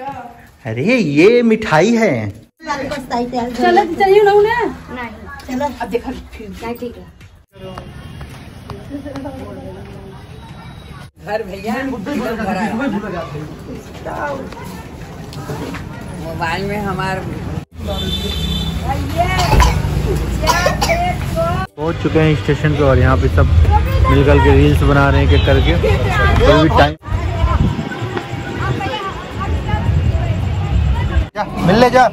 अरे ये मिठाई है। चलो चाहिए ना। उन्हें चलो। अब देखा ठीक है? घर भैया मोबाइल में हमार पहुँच चुके हैं स्टेशन पे और यहाँ पे सब मिलकर के रील्स बना रहे हैं कि करके। कोई भी टाइम मिल ले जा।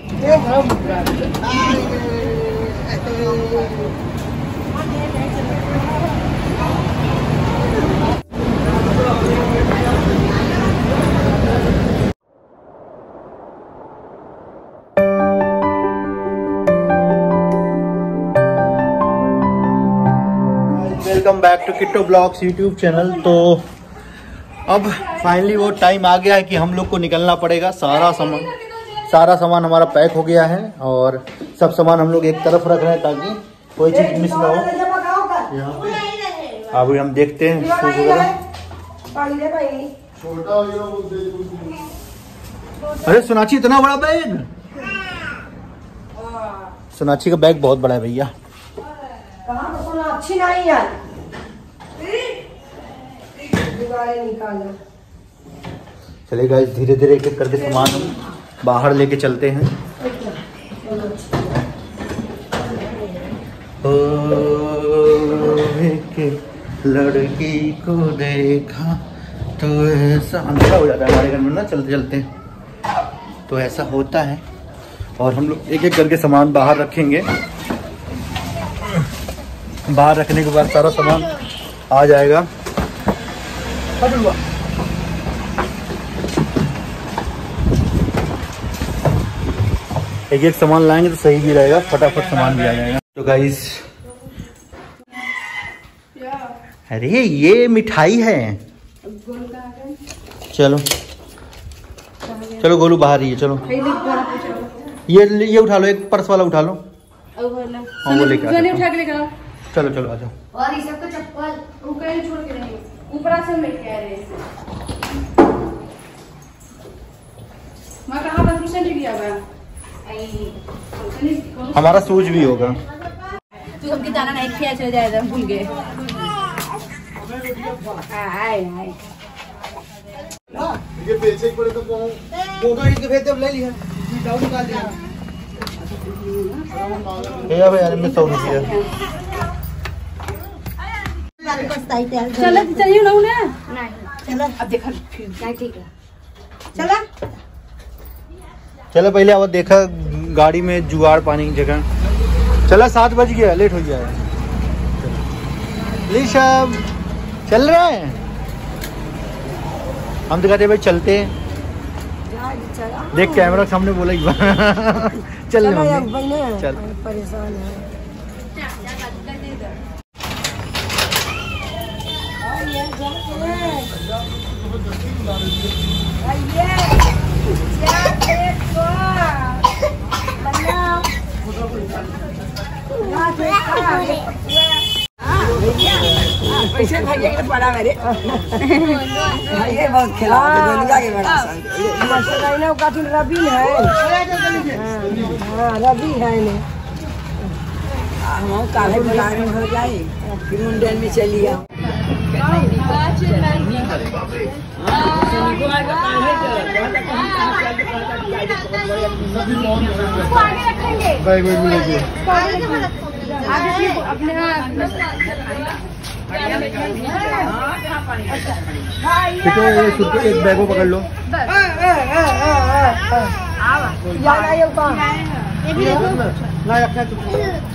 Welcome back to Kitto vlogs YouTube channel तो अब फाइनली वो टाइम आ गया है कि हम लोग को निकलना पड़ेगा सारा सामान। सारा सामान हमारा पैक हो गया है और सब सामान हम लोग एक तरफ़ रख रहे हैं ताकि कोई चीज़ मिस ना हो। यहाँ पे। अभी हम देखते हैं शूज़ वगैरह अरे सोनाक्षी इतना बड़ा बैग? सोनाक्षी का बैग बहुत बड़ा है भैया। अच्छी नहीं यार गाइस धीरे धीरे एक एक करके सामान हम बाहर लेके चलते हैं। ओ, लड़की को देखा तो ऐसा अंधेरा हो जाता है हमारे घर में ना चलते चलते। तो ऐसा होता है। और हम लोग एक एक करके सामान बाहर रखेंगे। बाहर रखने के बाद सारा सामान आ जाएगा। एक एक सामान लाएँगे तो सही भी रहेगा फटाफट सामान भी आ जाएगा। तो गाइस अरे ये मिठाई है। चलो। चलो गोलू बाहर ही है चलो। ये ये उठा लो एक पर्स वाला उठा लो। हाँ वो हूँ। लेकर चलो चलो आ जाओ। और इसे तो चप्पल। वो कहीं छोड़ के नहीं ऊपर से मैं कह रहे मैं कहा बस ट्यूशन लिया हुआ हमारा सूज भी होगा। तू हमके दाना नहीं खिया चले जाएगा भूल गए। आए आए। भैया भैया में सौ रुपया। चलो चाहिए ना उन्हें। नहीं चलो। अब देखा फिर। नहीं ठीक है। चला। चलो पहले अब देखा गाड़ी में जुगाड़ पानी की जगह। चला सात बज गया लेट हो गया। है चल रहा है? हम तो कहते हैं भाई चलते हैं। देख कैमरा सामने बोला एक बार। चल चलो परेशान है। पैसे है हाँ है। जाए फिर मुंडन में चली ठीक है ये सुट एक बैग को पकड़ लो जाना ये काम ना रखना चुप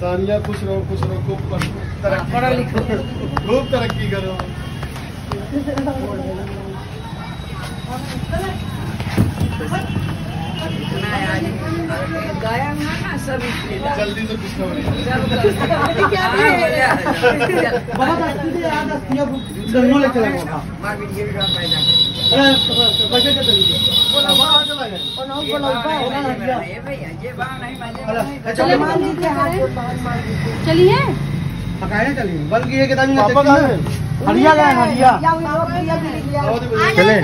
सानिया खुश रहो खुश रहो खूब तरक्की खूब तरक्की करो। गाया ना सब चलिए हैं? हरिया चले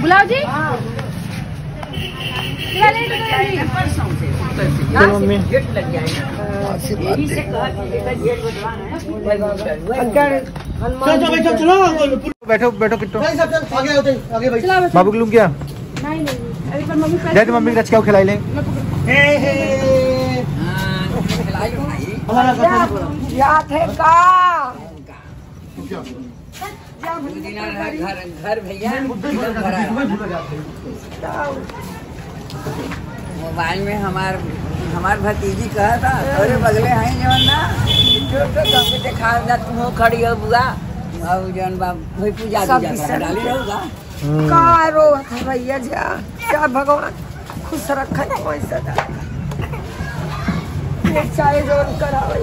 बुलाओ जी बैठो बैठो किट्टो। बाबू लूम क्या? नहीं नहीं मम्मी मम्मी रच क्या खिलाई लें? याद है का? घर घर भैया मोबाइल में हमार हमार भतीजी कहा था अरे बगले हैं जवन ना जो तो तुमके देखा जा तुम हो खड़ी हो बुआ। और जवन बा वही पूजा पूजा कर डाली रहूगा का रो भैया जा? क्या भगवान खुश रखन वैसे चाहे जोन करावे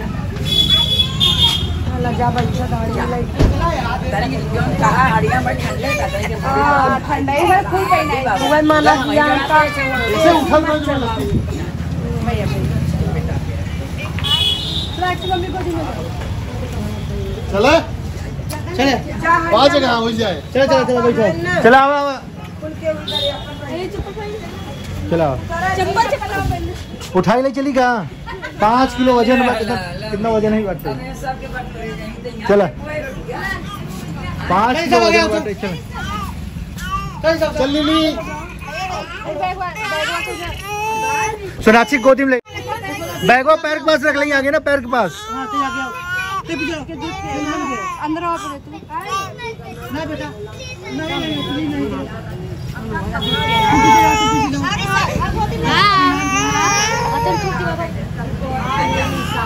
लग बैठा लगी ठंडा किया चले। चले? पाँच जगह हो जाए। चलो चलो चलो बैठो। चला चप्पल पहन चला उठाई ले चली कहाँ? पाँच किलो वज़न में कितना कितना वज़न है बाटे चलो। पाँच किलो वज़न चल चल लीली। सोनाक्षी गोदी में ले। बैगो पैर के पास रख लेंगे आगे ना पैर के पास। अंदर आओ पड़े तुम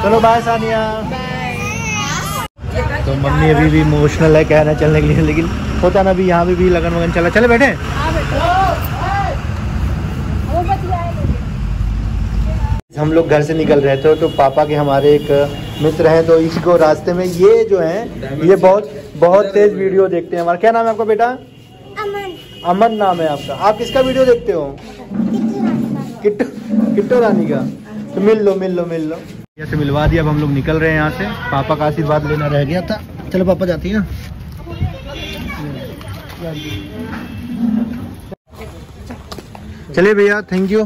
चलो बाय सानिया। तो मम्मी अभी भी इमोशनल है कह रहे हैं चलने के लिए लेकिन होता ना भी यहाँ पे भी लगन वगन चला। चले बैठे। हम लोग घर से निकल रहे थे तो पापा के हमारे एक मित्र हैं तो इसको रास्ते में ये जो हैं ये बहुत बहुत तेज वीडियो देखते हैं हमारा। क्या नाम है आपका बेटा? अमन। अमन नाम है आपका। आप किसका वीडियो देखते हो? किट्टू किट्टू रानी का। तो मिल लो मिल लो मिल लो। यहाँ से मिलवा दिया अब हम लोग निकल रहे हैं यहाँ से। पापा का आशीर्वाद लेना रह गया था। चलो पापा जाती है। चलिए भैया थैंक यू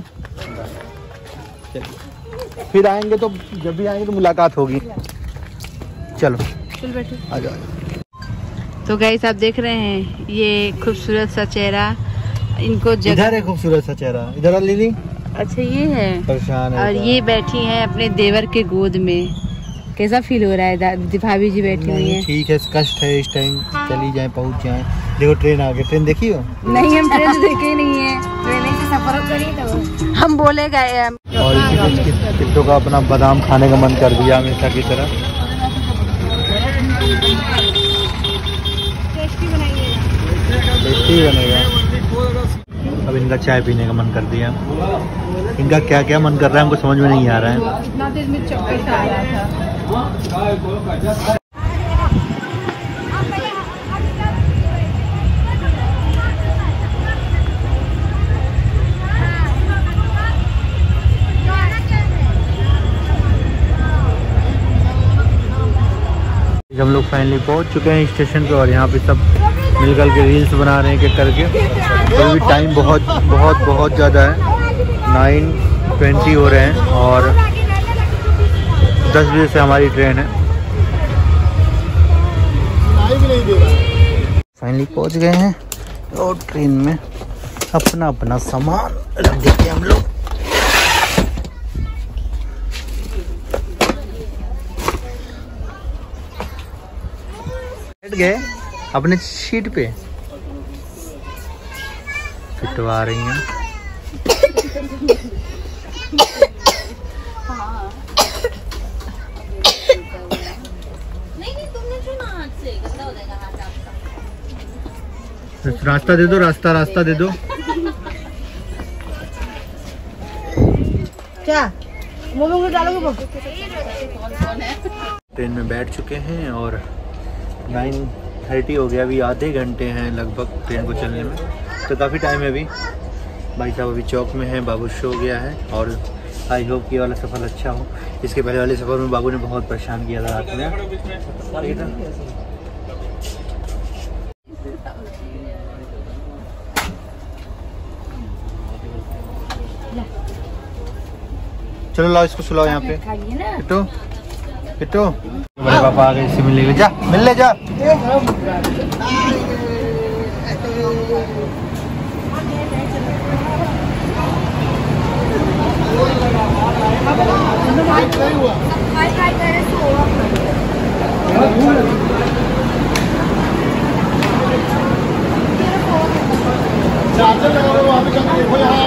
फिर आएँगे तो जब भी आएँगे तो मुलाकात होगी। चलो। चल बैठो। आ जाओ। तो गाइस आप देख रहे हैं ये खूबसूरत सा चेहरा। इनको जगह इधर है खूबसूरत सा चेहरा। इधर आ लीली अच्छा ये है। परेशान है और ये बैठी है अपने देवर के गोद में। कैसा फील हो रहा है भाभी जी बैठी हुई हैं? ठीक है कष्ट है इस टाइम चली जाए पहुँच जाए। देखो ट्रेन आ गई ट्रेन देखी हो? नहीं हम ट्रेन देखे नहीं है। ट्रेन से सफ़र करी तो। हम बोले गए और इसी बीच किस- किट्टू का अपना बादाम खाने का मन कर दिया हमेशा की तरह। टेस्टी बनेगा। अब इनका चाय पीने का मन कर दिया। इनका क्या क्या मन कर रहा है? हमको समझ में नहीं आ रहा है। इतना देर में चक्कर आ रहा था। हम लोग फाइनली पहुँच चुके हैं स्टेशन पे और यहाँ पे सब मिलकर के रील्स बना रहे हैं कि करके। तो अभी टाइम बहुत बहुत बहुत ज़्यादा है। नाइन ट्वेंटी हो रहे हैं और दस बजे से हमारी ट्रेन है। भी फाइनली पहुँच गए हैं और ट्रेन में अपना अपना सामान रख देते हम लोग। बैठ गए। अपने सीट पे। पिटवा रही हैं। रास्ता दे दो रास्ता रास्ता दे दो। क्या? मोमो को डालोगे ट्रेन में बैठ चुके हैं और नाइन थर्टी हो गया अभी आधे घंटे हैं लगभग ट्रेन को चलने में। तो काफ़ी टाइम है अभी। भाई साहब अभी चौक में हैं बाबू शो गया है और आई होप कि ये वाला सफ़र अच्छा हो। इसके पहले वाले सफ़र में बाबू ने बहुत परेशान किया था रात में। चलो लाओ इसको सुलाओ यहाँ पे। किट्टू किट्टू बड़े पापा आ गए इसी मिलने के लिए जा मिल ले जा चार्जर लगा देखो यहाँ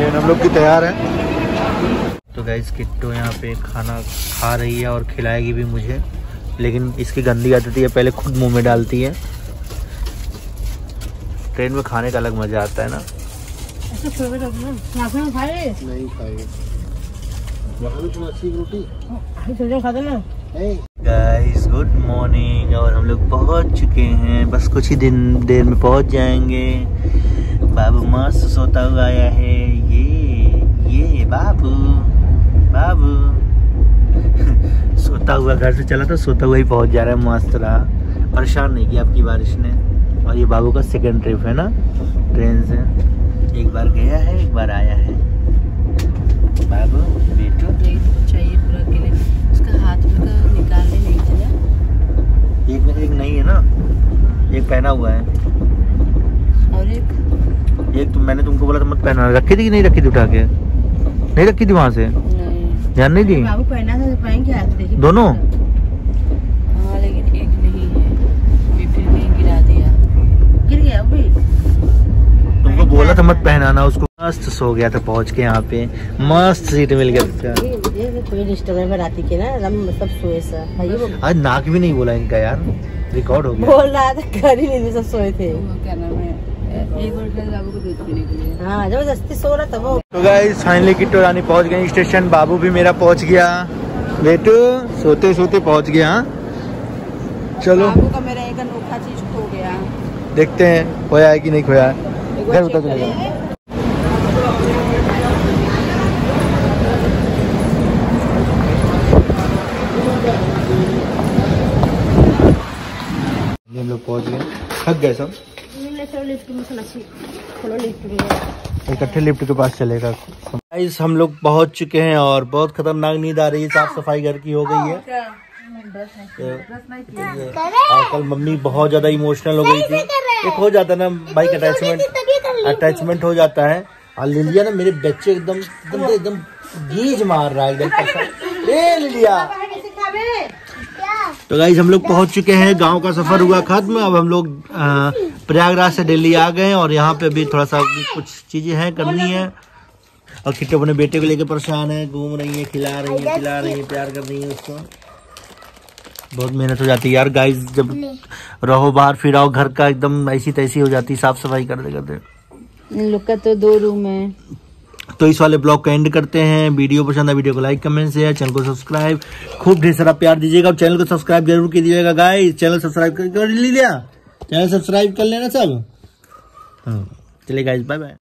हो हम लोग की तैयार है तो गाइस किट्टू यहाँ पे खाना खा रही है और खिलाएगी भी मुझे। लेकिन इसकी गंदी आदत है पहले खुद मुँह में डालती है। ट्रेन में खाने का अलग मज़ा आता है ना। गाइस गुड मॉर्निंग और हम लोग पहुँच चुके हैं। बस कुछ ही दिन देर में पहुँच जाएँगे। बाबू मस्त सोता हुआ आया है। ये ये बाबू। बाबू। सोता हुआ घर से चला था सोता हुआ ही पहुँच जा रहा है मस्त रहा। परेशान नहीं किया आपकी बारिश ने? और ये बाबू का सेकंड ट्रिप है ना ट्रेन से। एक बार गया है एक बार आया है। बाबू बेटू? चाहिए पूरा के लिए। उसका हाथ में का निकालने नहीं चला एक एक नहीं है ना? एक पहना हुआ है। और एक? एक तो मैंने तुमको बोला था मत पहना रखी थी कि नहीं रखी थी उठा के? नहीं रखी थी वहाँ से? ध्यान नहीं दी? बाबू पहना था तो पहन के आते देखिए दोनों? हाँ लेकिन एक नहीं है। फिर नहीं गिरा दिया। गिर गया वो तुमको बोला था मत पहनाना उसको मस्त सो गया था पहुँच के यहाँ पे। मस्त सीट मिल गया था। ये ये कोई डिस्टर्ब राती के ना रम सब सोए सा। भाई वो आज नाक भी नहीं बोला इनका यार। रिकॉर्ड हो गया। बोल रहा था घर ही नहीं सब सोए थे। क्या नाम है हाँ ज़बरदस्ती सो रहा था वो। तो गाइस फाइनली किट्टू रानी पहुँच गई स्टेशन बाबू भी मेरा पहुँच गया। बेटू सोते सोते पहुँच गया हाँ? चलो। बाबू का मेरा एक अनोखा चीज़ खो गया। देखते हैं खोया है कि नहीं खोया है। घर बता चलेगा हम लोग पहुँच गए। थक गए सब। इकट्ठे लिफ्ट के पास चलेगा। गाइस हम लोग पहुँच चुके हैं और बहुत खतरनाक नींद आ रही है साफ़ सफ़ाई घर की हो गई है। तो- कल मम्मी बहुत ज़्यादा इमोशनल हो गई थी। एक हो जाता ना बाइक अटैचमेंट अटैचमेंट हो जाता है। और लिलिया ना मेरे बच्चे एकदम एकदम एकदम गीज मार रहा है एकदम। ए लिलिया। तो गाइज़ हम लोग पहुँच चुके हैं, गाँव का सफ़र हुआ खत्म, अब हम लोग प्रयागराज से दिल्ली आ गए और यहाँ पे भी थोड़ा सा कुछ चीज़ें हैं, करनी है। और किट्टू अपने बेटे को लेकर परेशान है, घूम रही है, खिला रही है, पिला रही है, प्यार कर रही है उसको। बहुत मेहनत हो जाती है यार गाइस जब रहो बाहर, फिर आओ घर का एकदम ऐसी तैसी हो जाती है, साफ़ सफ़ाई करते करते लोग का तो दो रूम है। तो इस वाले ब्लॉग का एंड करते हैं। वीडियो पसंद है वीडियो को लाइक, कमेंट से चैनल को सब्सक्राइब खूब ढेर सारा प्यार दीजिएगा चैनल को सब्सक्राइब ज़रूर कीजिएगा। गाय चैनल सब्सक्राइब कर लिया? चैनल सब्सक्राइब कर लेना सब? हाँ चलिए गाय बाय बाय